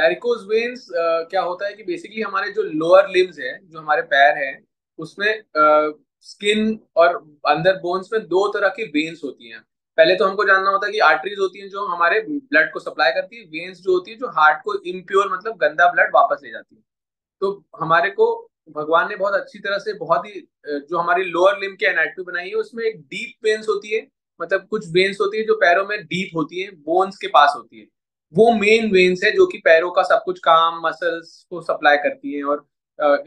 Varicose veins क्या होता है कि बेसिकली हमारे जो लोअर लिम्स है, जो हमारे पैर हैं, उसमें स्किन और अंदर बोन्स में दो तरह की वेन्स होती हैं। पहले तो हमको जानना होता है कि आर्टरीज होती हैं जो हमारे ब्लड को सप्लाई करती है वेन्स जो होती है जो हार्ट को इम्प्योर मतलब गंदा ब्लड वापस ले जाती है। तो हमारे को भगवान ने बहुत अच्छी तरह से बहुत ही जो हमारी लोअर लिम की एनाटमी बनाई है, उसमें एक डीप वेन्स होती है मतलब कुछ वेन्स होती है जो पैरों में डीप होती है बोन्स के पास होती है। वो मेन वेन्स है जो कि पैरों का सब कुछ काम मसल्स को सप्लाई करती है और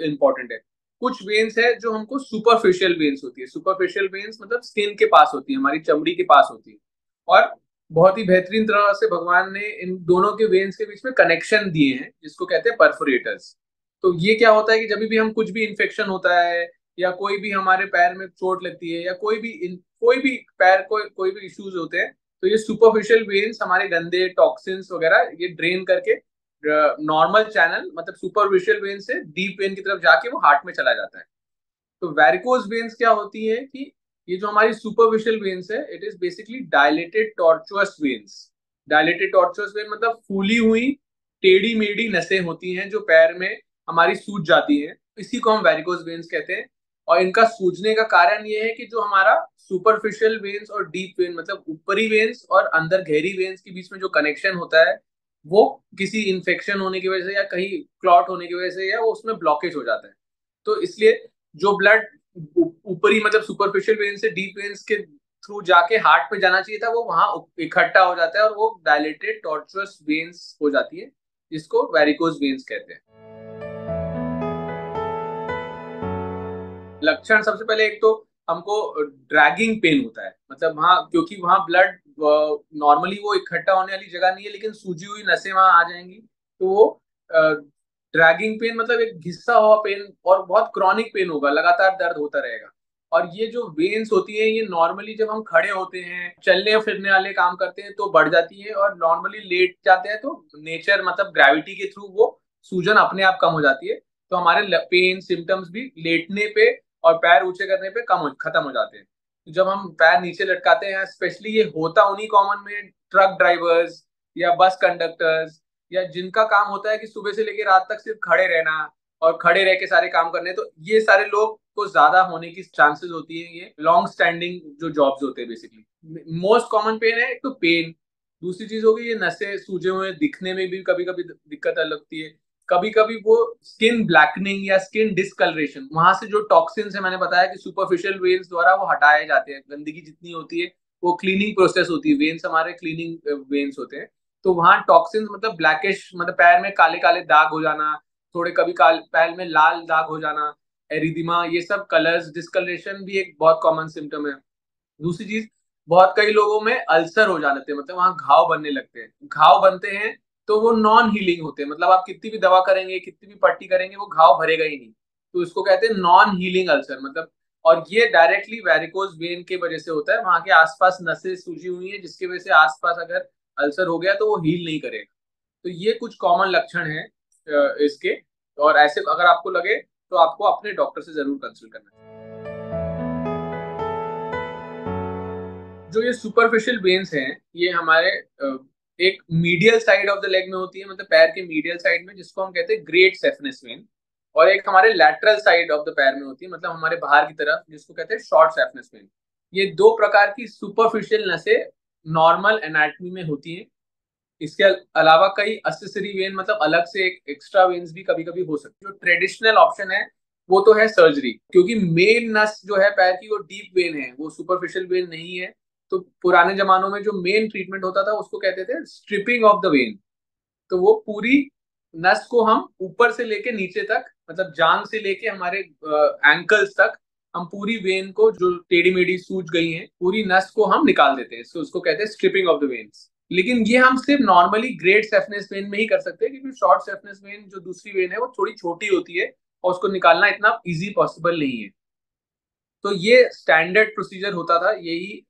इम्पोर्टेंट है। कुछ वेन्स है जो हमको सुपरफिशियल वेन्स होती है। सुपरफिशियल वेन्स मतलब स्किन के पास होती है हमारी चमड़ी के पास होती है। और बहुत ही बेहतरीन तरह से भगवान ने इन दोनों के वेन्स के बीच में कनेक्शन दिए हैं जिसको कहते हैं परफोरेटर्स तो ये क्या होता है कि जब भी हम कुछ भी इन्फेक्शन होता है या कोई भी हमारे पैर में चोट लगती है या कोई भी इन, कोई भी पैर को कोई भी इश्यूज़ होते हैं तो ये सुपरफिशियल वेन्स हमारे गंदे टॉक्सिन्स वगैरह, ये ड्रेन करके नॉर्मल चैनल मतलब सुपरफिशियल वेन से डीप वेन की तरफ़ जाके वो हार्ट में चला जाता है। तो वेरिकोज वेन्स क्या होती है कि ये जो हमारी सुपरफिशियल वेन्स है it is basically dilated tortuous veins dilated tortuous vein मतलब फूली हुई, टेढ़ी मेढ़ी नसें होती हैं जो पैर में हमारी सूज जाती है। इसी को हम वेरिकोज वेन्स कहते हैं। और इनका सूजने का कारण ये है कि जो हमारा सुपरफिशियल वेन्स और डीप वेन मतलब ऊपरी वेन्स और अंदर गहरी वेन्स के बीच में जो कनेक्शन होता है, वो किसी इन्फेक्शन होने की वजह से या कहीं क्लॉट होने की वजह से या वो उसमें ब्लॉकेज हो जाता है। तो इसलिए जो ब्लड ऊपरी मतलब सुपरफिशियल वेन से डीप वेन्स के थ्रू जाके हार्ट में जाना चाहिए था, वो वहाँ इकट्ठा हो जाता है और वो डायलेटेड टॉर्चुअस वेन्स हो जाती है, जिसको वेरिकोज वेन्स कहते हैं। लक्षण सबसे पहले एक तो हमको ड्रैगिंग पेन होता है। मतलब वहाँ, क्योंकि वहाँ ब्लड नॉर्मली वो इकट्ठा होने वाली जगह नहीं है, लेकिन सूजी हुई नसें वहाँ आ जाएँगी। तो वो ड्रैगिंग पेन मतलब एक घिस्सा हुआ पेन और बहुत क्रॉनिक पेन होगा, लगातार दर्द होता रहेगा। और ये जो वेन्स होती है, ये नॉर्मली जब हम खड़े होते हैं, चलने फिरने वाले काम करते हैं तो बढ़ जाती है और नॉर्मली लेट जाते हैं तो नेचर मतलब ग्रेविटी के थ्रू वो सूजन अपने आप कम हो जाती है। तो हमारे पेन सिम्टम्स भी लेटने पे और पैर ऊँचे करने पे कम खत्म हो जाते हैं। जब हम पैर नीचे लटकाते हैं स्पेशली ये होता उन्हीं कॉमन में ट्रक ड्राइवर्स या बस कंडक्टर्स या जिनका काम होता है कि सुबह से लेकर रात तक सिर्फ़ खड़े रहना और खड़े रह के सारे काम करने तो ये सारे लोग को ज़्यादा होने की चांसेस होती है ये लॉन्ग स्टैंडिंग जो जॉब्स होते हैं बेसिकली मोस्ट कॉमन पेन है, एक तो पेन दूसरी चीज़ होगी ये नशे सूजे हुए दिखने में भी कभी कभी दिक्कत लगती है। कभी कभी वो स्किन ब्लैकनिंग या स्किन डिसकलरेशन वहाँ से जो टॉक्सिन्स है, मैंने बताया कि सुपरफिशियल वेन्स द्वारा वो हटाए जाते हैं। गंदगी जितनी होती है, वो क्लीनिंग प्रोसेस होती है। वेन्स हमारे क्लीनिंग वेन्स होते हैं। तो वहाँ टॉक्सिन्स मतलब ब्लैकिश मतलब पैर में काले काले दाग हो जाना, थोड़े कभी काल, पैर में लाल दाग हो जाना एरिदिमा ये सब कलर्स डिस्कलरेशन भी एक बहुत कॉमन सिम्टम है। दूसरी चीज़, बहुत कई लोगों में अल्सर हो जाते हैं मतलब वहाँ घाव बनने लगते हैं। घाव बनते हैं तो वो नॉन हीलिंग होते हैं। मतलब आप कितनी भी दवा करेंगे, कितनी भी पट्टी करेंगे, वो घाव भरेगा ही नहीं। तो इसको कहते हैं नॉन हीलिंग अल्सर मतलब और ये डायरेक्टली वेरिकोज वेन के वजह से होता है। वहाँ के आसपास नसें सूजी हुई है, जिसकी वजह से आसपास अगर अल्सर हो गया तो वो हील नहीं करेगा। तो ये कुछ कॉमन लक्षण है इसके। और ऐसे अगर आपको लगे तो आपको अपने डॉक्टर से ज़रूर कंसल्ट करना जो ये सुपरफिशियल वेन्स हैं, ये हमारे एक medial side of the leg में होती है मतलब पैर के मीडियल साइड में, जिसको हम कहते हैं ग्रेट सेफनेस वेन और एक हमारे लैटरल साइड ऑफ़ द पैर में होती है मतलब हमारे बाहर की तरफ़, जिसको कहते हैं शॉर्ट सेफनेस वेन ये दो प्रकार की सुपरफिशियल नसें नॉर्मल एनाटमी में होती हैं। इसके अलावा कई असेसरी वेन मतलब अलग से एक एक्स्ट्रा वेन्स भी कभी कभी हो सकती है। जो ट्रेडिशनल ऑप्शन है, वो तो है सर्जरी क्योंकि मेन नस जो है पैर की, वो डीप वेन है, वो सुपरफिशियल वेन नहीं है। तो पुराने जमानों में जो मेन ट्रीटमेंट होता था, उसको कहते थे स्ट्रिपिंग ऑफ़ द वेन तो वो पूरी नस को हम ऊपर से लेके नीचे तक मतलब जांग से लेके हमारे एंकल्स तक, हम पूरी वेन को जो टेढ़ी मेढ़ी सूज गई है, पूरी नस को हम निकाल देते हैं। उसको कहते हैं स्ट्रिपिंग ऑफ़ द वेन्स लेकिन ये हम सिर्फ़ नॉर्मली ग्रेट सेफनेस वेन में ही कर सकते हैं, क्योंकि शॉर्ट सेफनेस वेन जो दूसरी वेन है, वो थोड़ी छोटी होती है और उसको निकालना इतना इजी पॉसिबल नहीं है। तो ये स्टैंडर्ड प्रोसीजर होता था, यही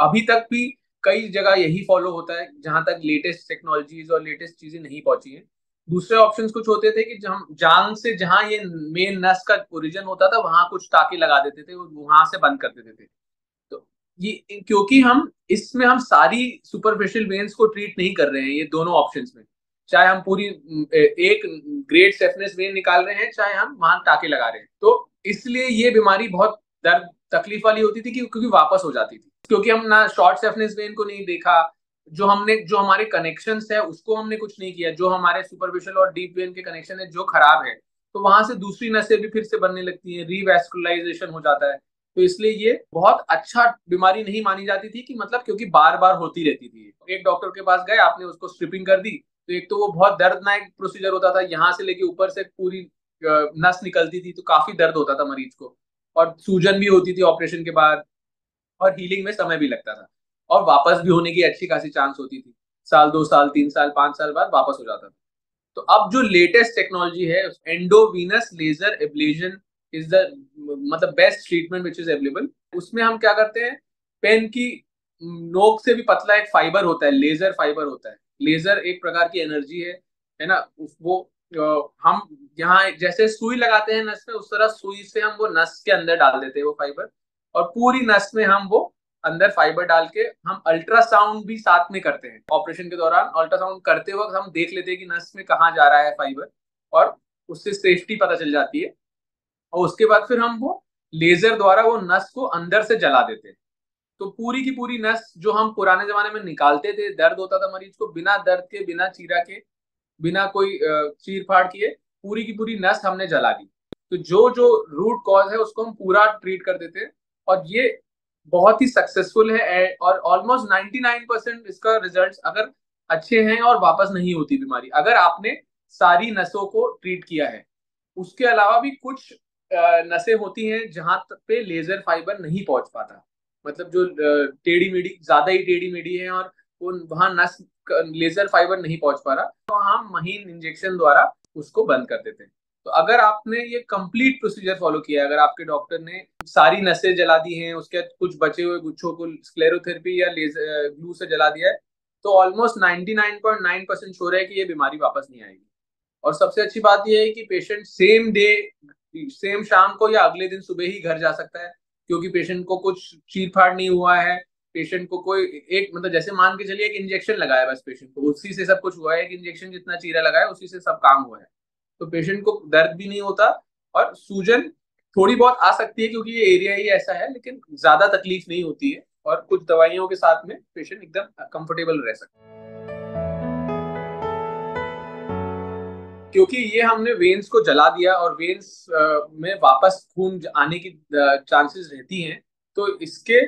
अभी तक भी कई जगह यही फॉलो होता है, जहाँ तक लेटेस्ट टेक्नोलॉजीज़ और लेटेस्ट चीज़ें नहीं पहुँची है। दूसरे ऑप्शन कुछ होते थे कि हम जांग से जहाँ ये मेन नस का ओरिजिन होता था, वहाँ कुछ टाके लगा देते थे वहाँ से बंद कर देते थे। तो ये क्योंकि हम, इसमें हम सारी सुपरफिशियल वेन्स को ट्रीट नहीं कर रहे हैं, ये दोनों ऑप्शन में। चाहे हम पूरी एक ग्रेट सेफनेस वेन निकाल रहे हैं, चाहे हम वहाँ टाके लगा रहे हैं। तो इसलिए ये बीमारी बहुत दर्द तकलीफ़ वाली होती थी कि, क्योंकि वापस हो जाती थी। क्योंकि हम ना शॉर्ट सेफनेस वेन को नहीं देखा, जो हमने, जो हमारे कनेक्शन है, उसको हमने कुछ नहीं किया, जो हमारे सुपरफिशियल और डीप वेन के कनेक्शन है, जो खराब है तो वहाँ से दूसरी नसें भी फिर से बनने लगती हैं रीवैस्कुलाइजेशन हो जाता है। तो इसलिए ये बहुत अच्छा बीमारी नहीं मानी जाती थी कि मतलब क्योंकि बार बार होती रहती थी। एक डॉक्टर के पास गए, आपने उसको स्ट्रिपिंग कर दी तो एक तो वो बहुत दर्दनाक प्रोसीजर होता था, यहाँ से लेके ऊपर से पूरी नस निकलती थी तो काफ़ी दर्द होता था मरीज़ को। और सूजन भी होती थी ऑपरेशन के बाद, और हीलिंग में समय भी लगता था। और वापस भी होने की अच्छी खासी चांस होती थी। साल, दो साल, तीन साल, पाँच साल बाद वापस हो जाता था। तो अब जो लेटेस्ट टेक्नोलॉजी है endovenous laser ablation is the मतलब best treatment which is available उसमें हम क्या करते हैं? पेन की नोक से भी पतला एक फाइबर होता है लेजर फाइबर होता है। लेजर एक प्रकार की एनर्जी है है ना? वो हम यहाँ जैसे सुई लगाते हैं नस में, उस तरह सुई से हम वो नस के अंदर डाल देते हैं वो फाइबर। और पूरी नस में हम वो अंदर फाइबर डाल के हम अल्ट्रासाउंड भी साथ में करते हैं। ऑपरेशन के दौरान अल्ट्रासाउंड करते वक्त हम देख लेते हैं कि नस में कहाँ जा रहा है फाइबर और उससे सेफ्टी पता चल जाती है। और उसके बाद फिर हम वो लेजर द्वारा वो नस को अंदर से जला देते हैं। तो पूरी की पूरी नस जो हम पुराने जमाने में निकालते थे, दर्द होता था मरीज़ को, बिना दर्द के, बिना चीरा के बिना कोई चीर फाड़ किए पूरी की पूरी नस हमने जला दी। तो जो जो रूट कॉज है उसको हम पूरा ट्रीट कर देते हैं और ये बहुत ही सक्सेसफुल है और ऑलमोस्ट 99 परसेंट इसका रिज़ल्ट अगर अच्छे हैं और वापस नहीं होती बीमारी, अगर आपने सारी नसों को ट्रीट किया है। उसके अलावा भी कुछ नसें होती हैं जहाँ पे लेजर फाइबर नहीं पहुँच पाता। मतलब जो टेढ़ी मेढ़ी ज़्यादा ही टेढ़ी मेढ़ी है और वो वहाँ नस लेजर फाइबर नहीं पहुँच पा रहा तो हम महीन इंजेक्शन द्वारा उसको बंद कर देते हैं। तो अगर आपने ये कंप्लीट प्रोसीजर फॉलो किया अगर आपके डॉक्टर ने सारी नसें जला दी हैं, उसके बाद कुछ बचे हुए गुच्छों को स्क्लेरोथेरेपी या लेजर ग्लू से जला दिया है तो ऑलमोस्ट 99.9 परसेंट श्योर है कि ये बीमारी वापस नहीं आएगी। और सबसे अच्छी बात यह है कि पेशेंट सेम डे सेम शाम को या अगले दिन सुबह ही घर जा सकता है, क्योंकि पेशेंट को कुछ चीर फाड़ नहीं हुआ है पेशेंट को कोई एक मतलब जैसे मान के चलिए एक इंजेक्शन लगाया बस पेशेंट को, उसी से सब कुछ हुआ है, एक इंजेक्शन जितना चीरा लगाया, उसी से सब काम हुआ है। तो पेशेंट को दर्द भी नहीं होता और सूजन थोड़ी बहुत आ सकती है क्योंकि ये एरिया ही ऐसा है, लेकिन ज़्यादा तकलीफ़ नहीं होती है और कुछ दवाइयों के साथ में पेशेंट एकदम कंफर्टेबल रह सकता है क्योंकि ये हमने वेन्स को जला दिया और वेन्स में वापस खून आने की चांसेस रहती हैं तो इसके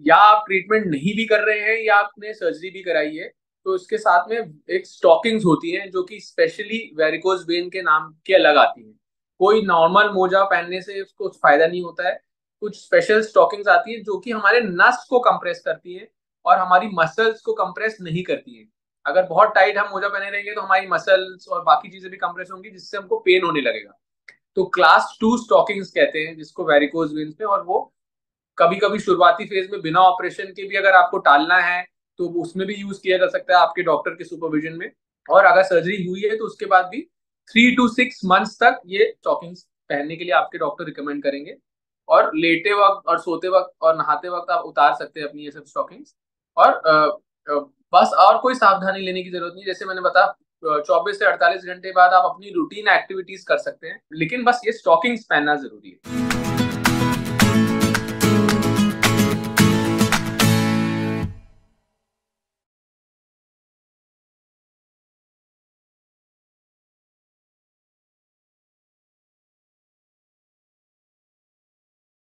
या आप ट्रीटमेंट नहीं भी कर रहे हैं या आपने सर्जरी भी कराई है तो इसके साथ में एक स्टॉकिंग्स होती हैं जो कि स्पेशली वेरिकोज वेन के नाम के अलग आती हैं। कोई नॉर्मल मोजा पहनने से उसको फ़ायदा नहीं होता है। कुछ स्पेशल स्टॉकिंग्स आती हैं जो कि हमारे नस को कंप्रेस करती हैं और हमारी मसल्स को कंप्रेस नहीं करती हैं। अगर बहुत टाइट हम मोजा पहने रहेंगे तो हमारी मसल्स और बाकी चीज़ें भी कंप्रेस होंगी, जिससे हमको पेन होने लगेगा। तो क्लास टू स्टॉकिंग्स कहते हैं, जिसको वेरिकोज वेन्स में और वो कभी कभी शुरुआती फ़ेज़ में बिना ऑपरेशन के भी अगर आपको टालना है तो उसमें भी यूज़ किया जा सकता है आपके डॉक्टर के सुपरविजन में। और अगर सर्जरी हुई है तो उसके बाद भी थ्री टू सिक्स मंथ्स तक ये स्टॉकिंग्स पहनने के लिए आपके डॉक्टर रिकमेंड करेंगे। और लेटे वक्त और सोते वक्त और नहाते वक्त आप उतार सकते हैं अपनी ये सब स्टॉकिंग्स और बस और कोई सावधानी लेने की ज़रूरत नहीं। जैसे मैंने बताया चौबीस से अड़तालीस घंटे बाद आप अपनी रूटीन एक्टिविटीज़ कर सकते हैं। लेकिन बस ये स्टॉकिंग्स पहनना ज़रूरी है।